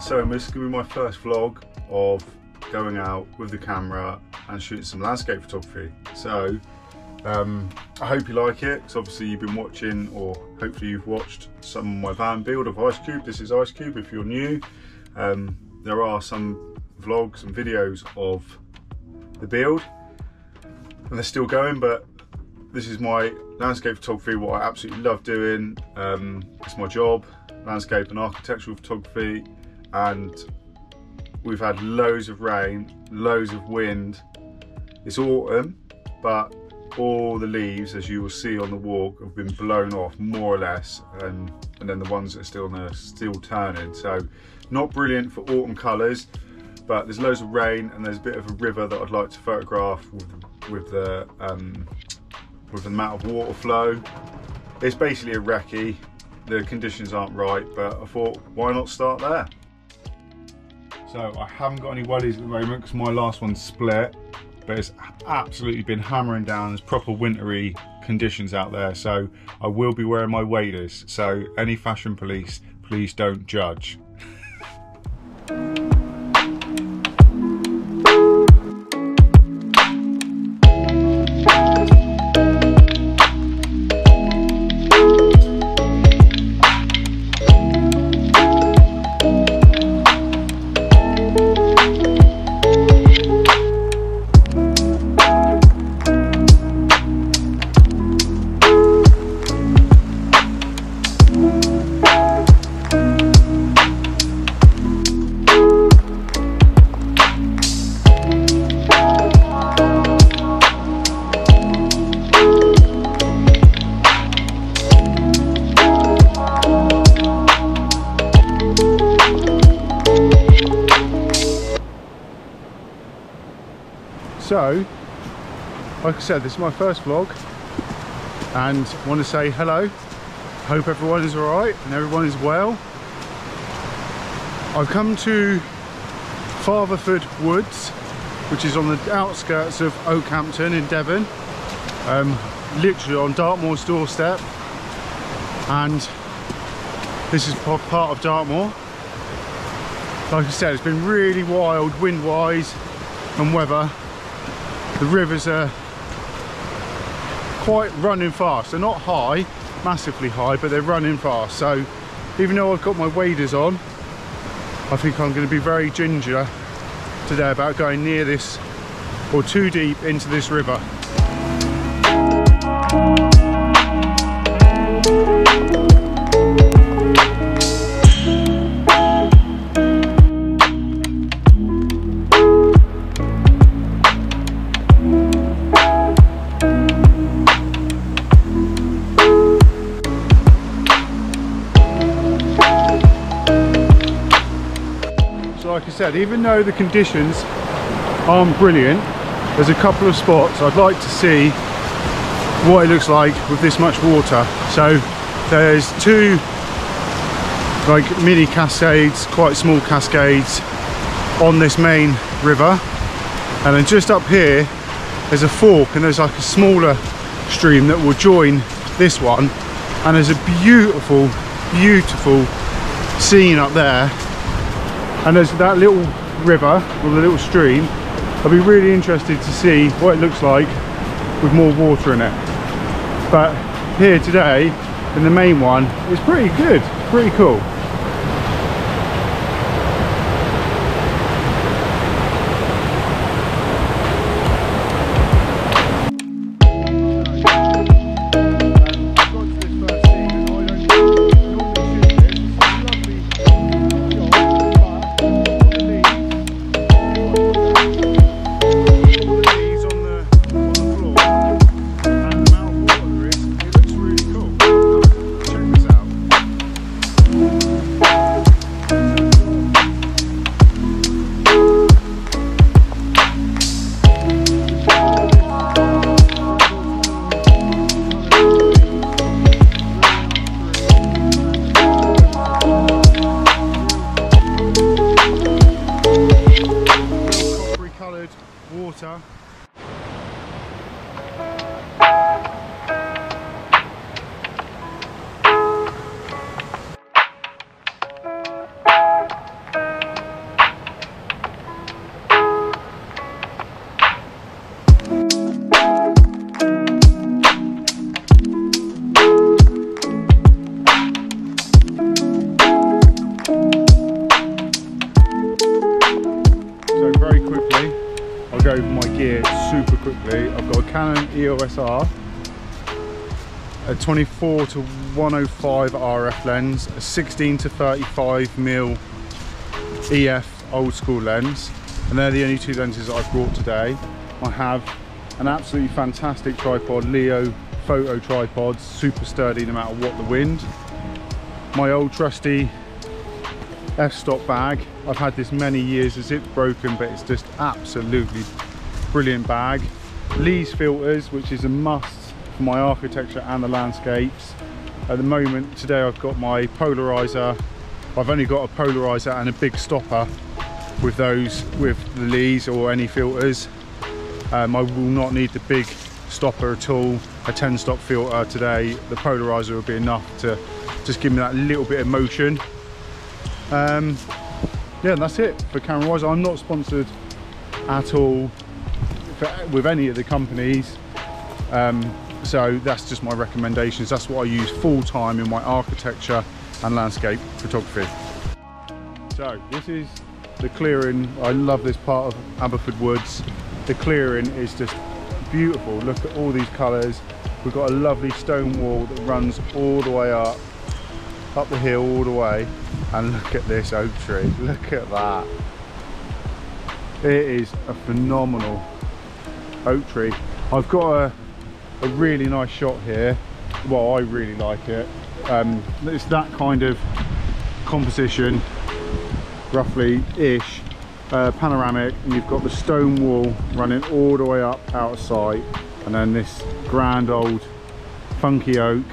So this is going to be my first vlog of going out with the camera and shooting some landscape photography. So um, I hope you like it because obviously you've been watching or hopefully you've watched some of my van build of Ice Cube. This is Ice Cube if you're new. Um, there are some vlogs and videos of the build and they're still going but this is my landscape photography what I absolutely love doing um, it's my job landscape and architectural photography and we've had loads of rain loads of wind it's autumn but all the leaves as you will see on the walk have been blown off more or less and and then the ones that are still there still turning so not brilliant for autumn colors but there's loads of rain and there's a bit of a river that I'd like to photograph with, with the um, with the amount of water flow. It's basically a recce. The conditions aren't right, but I thought, why not start there? So I haven't got any wellies at the moment because my last one's split, but it's absolutely been hammering down. There's proper wintry conditions out there, so I will be wearing my waders. So any fashion police, please don't judge. So, like I said, this is my first vlog and I want to say hello. Hope everyone is alright and everyone is well. I've come to Fatherford Woods, which is on the outskirts of Okehampton in Devon, um, literally on Dartmoor's doorstep. And this is part of Dartmoor. Like I said, it's been really wild wind-wise and weather the rivers are quite running fast. They're not high massively high but they're running fast. So even though I've got my waders on I think I'm going to be very ginger today about going near this or too deep into this river said, even though the conditions aren't brilliant, there's a couple of spots I'd like to see what it looks like with this much water. So there's two like mini cascades, quite small cascades on this main river. And then just up here, there's a fork and there's like a smaller stream that will join this one. And there's a beautiful, beautiful scene up there and there's that little river or the little stream. I'll be really interested to see what it looks like with more water in it. But here today in the main one it's pretty good pretty cool I've got a Canon EOS R, a 24 to 105 RF lens, a 16 to 35 mil EF old school lens, and they're the only two lenses that I've brought today. I have an absolutely fantastic tripod, Leo photo tripods, super sturdy no matter what the wind. My old trusty f-stop bag. I've had this many years, as it's broken, but it's just absolutely brilliant bag. Lee's filters, which is a must for my architecture and the landscapes. At the moment, today I've got my polarizer. I've only got a polarizer and a big stopper with those, with the Lees or any filters. Um, I will not need the big stopper at all. A 10 stop filter today, the polarizer will be enough to just give me that little bit of motion. Um, yeah, that's it for camera wise. I'm not sponsored at all with any of the companies. Um, so that's just my recommendations. That's what I use full time in my architecture and landscape photography. So this is the clearing. I love this part of Fatherford Woods. The clearing is just beautiful. Look at all these colours. We've got a lovely stone wall that runs all the way up, up the hill all the way. And look at this oak tree. Look at that. It is a phenomenal oak tree. I've got a, a really nice shot here. Well, I really like it. Um, it's that kind of composition, roughly ish, uh, panoramic, and you've got the stone wall running all the way up out of sight, and then this grand old funky oak,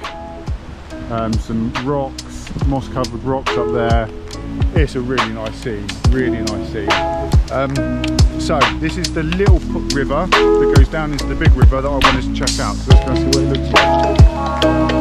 um, some rocks, moss covered rocks up there. It's a really nice scene, really nice scene. Um, so this is the little river that goes down into the big river that I wanted to check out. So let's go see what it looks like.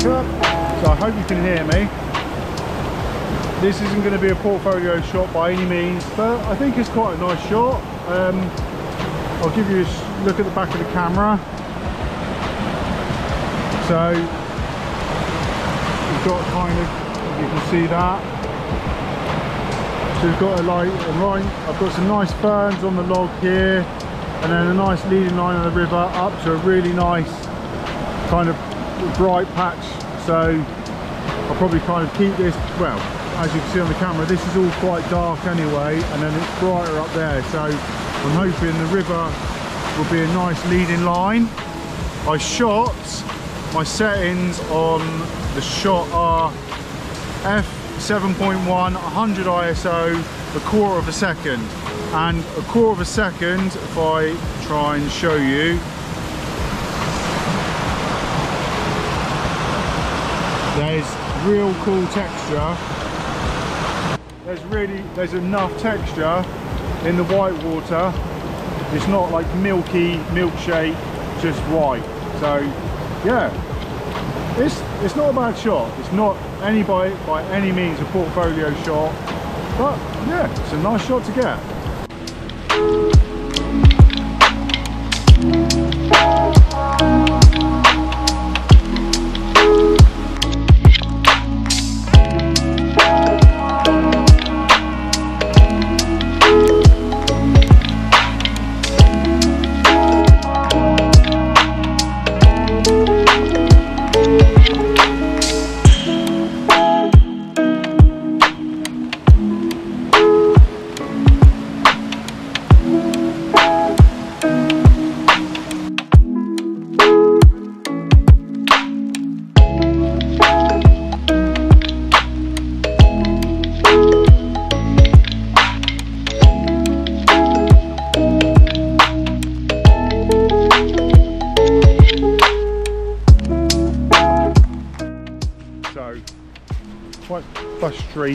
So I hope you can hear me. This isn't going to be a portfolio shot by any means, but I think it's quite a nice shot. Um, I'll give you a look at the back of the camera. So we've got kind of, you can see that. So we've got a light, a line, I've got some nice ferns on the log here, and then a nice leading line of the river up to a really nice kind of bright patch so I'll probably kind of keep this well as you can see on the camera this is all quite dark anyway and then it's brighter up there. So I'm hoping the river will be a nice leading line. I shot my settings on the shot are f7.1 100 ISO a quarter of a second. And a quarter of a second if I try and show you there's real cool texture. There's really there's enough texture in the white water. It's not like milky milkshake just white. So yeah. It's it's not a bad shot. It's not any by by any means a portfolio shot. But yeah it's a nice shot to get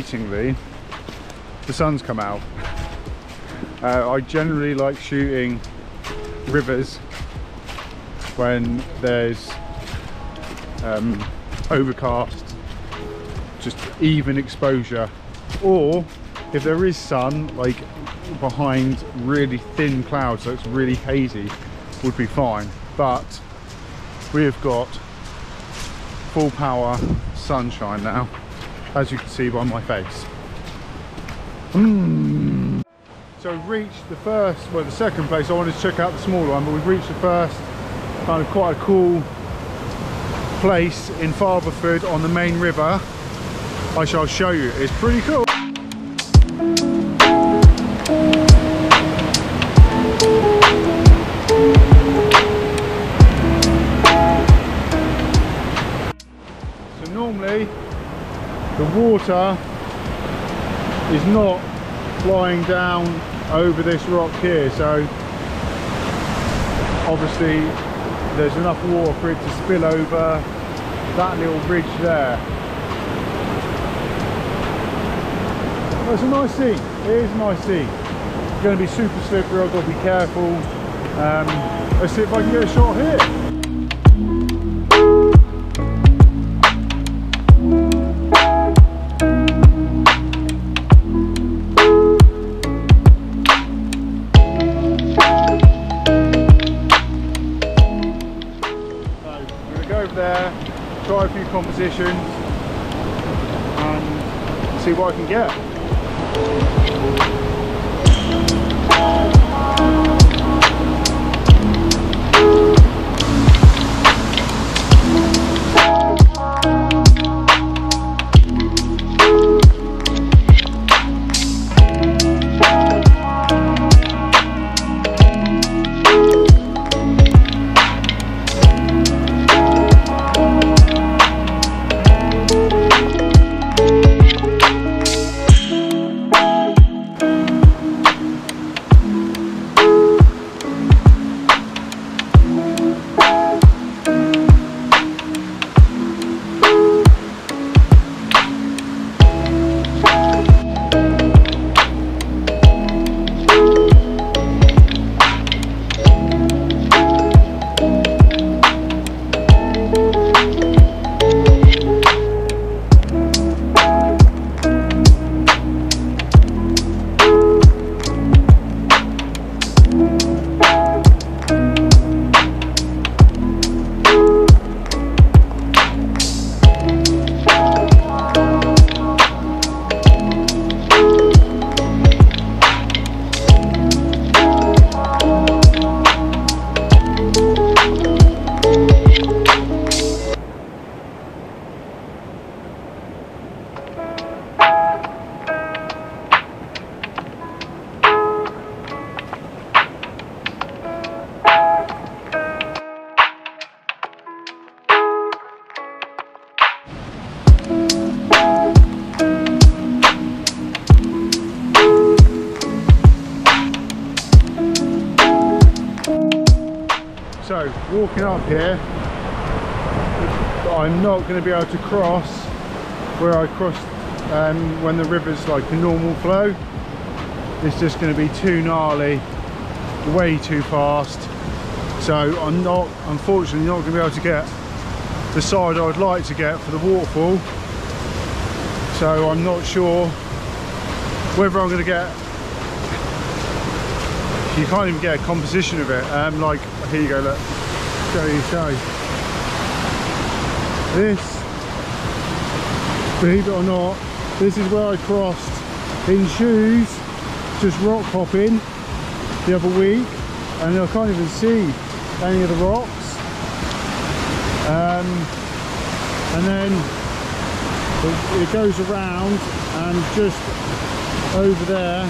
frustratingly, the sun's come out. Uh, I generally like shooting rivers when there's um, overcast, just even exposure, or if there is sun, like behind really thin clouds, so it's really hazy, would be fine. But we have got full power sunshine now, as you can see by my face. Mm. So we've reached the first, well the second place, I wanted to check out the smaller one, but we've reached the first kind of quite a cool place in Fatherford on the main river. I shall show you, it's pretty cool. The water is not flying down over this rock here so obviously there's enough water for it to spill over that little bridge there. It's a nice sea it is a nice sea it's going to be super slippery I've got to be careful. Um, let's see if I can get a shot here compositions and see what I can get. So walking up here, I'm not going to be able to cross where I crossed um, when the river's like a normal flow. It's just going to be too gnarly, way too fast. So I'm not, unfortunately, not going to be able to get the side I'd like to get for the waterfall. So I'm not sure whether I'm going to get you can't even get a composition of it um, like here you go look. Show you show this believe it or not this is where I crossed in shoes just rock hopping the other week and I can't even see any of the rocks. Um, and then it, it goes around and just over there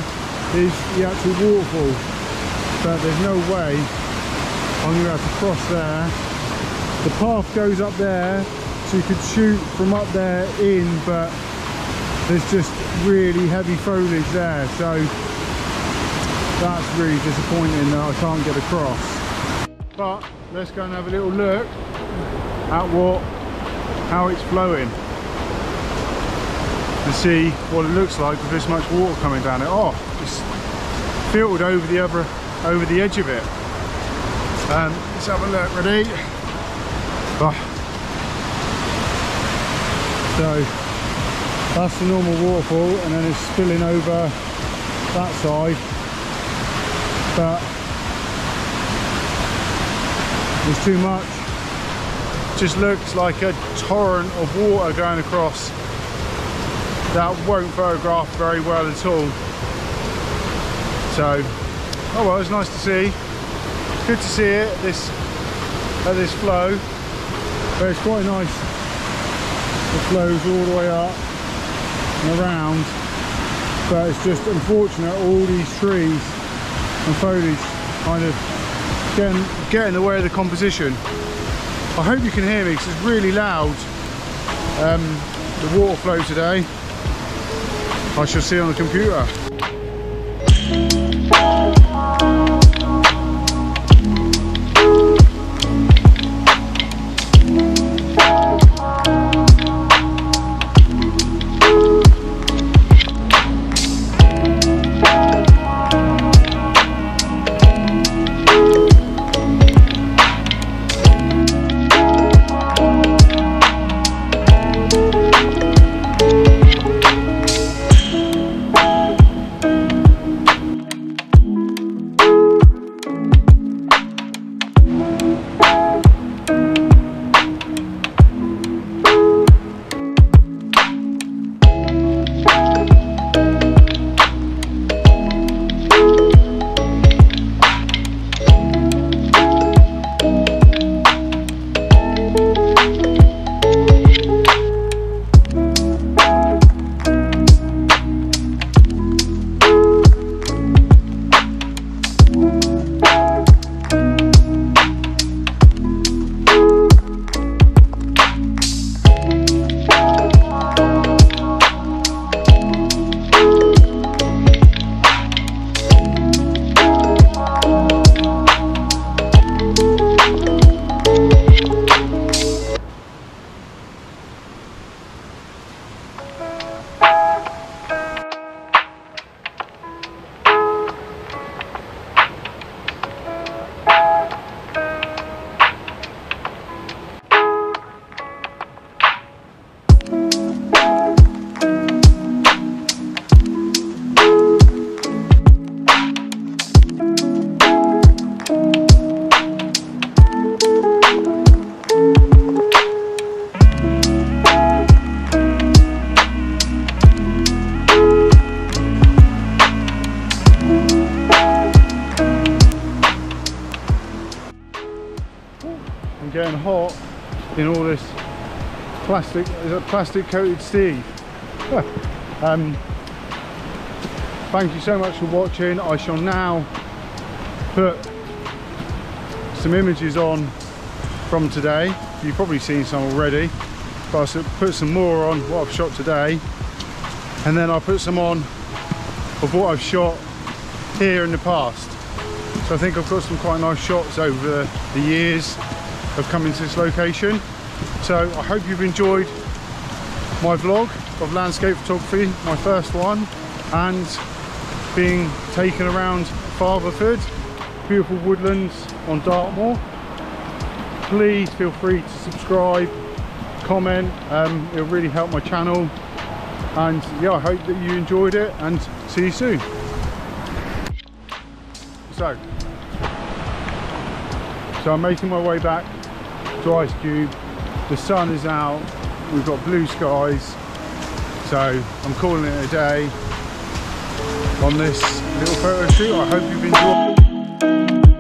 is the actual waterfall. But there's no way I'm going to have to cross there. The path goes up there, so you could shoot from up there in, but there's just really heavy foliage there, so that's really disappointing that I can't get across. But let's go and have a little look at what, how it's flowing. to see what it looks like with this much water coming down it. Oh, just filtered over the other, over the edge of it. Um, let's have a look, ready? Oh. So that's the normal waterfall and then it's spilling over that side. But it's too much. Just looks like a torrent of water going across. That won't photograph very well at all. So, oh well, it's nice to see. Good to see it, this at this flow. But it's quite nice. It flows all the way up and around. But it's just unfortunate all these trees and foliage kind of getting, getting in the way of the composition. I hope you can hear me because it's really loud um, the water flow today I shall see on the computer plastic, is it plastic coated Steve? um, thank you so much for watching. I shall now put some images on from today. You've probably seen some already. But I'll put some more on what I've shot today. And then I'll put some on of what I've shot here in the past. So I think I've got some quite nice shots over the years of coming to this location. So I hope you've enjoyed my vlog of landscape photography, my first one, and being taken around Fatherford, beautiful woodlands on Dartmoor. Please feel free to subscribe, comment, um, it'll really help my channel. And yeah, I hope that you enjoyed it and see you soon. So, so I'm making my way back to Ice Cube. The sun is out, we've got blue skies. So I'm calling it a day on this little photo shoot. I hope you've enjoyed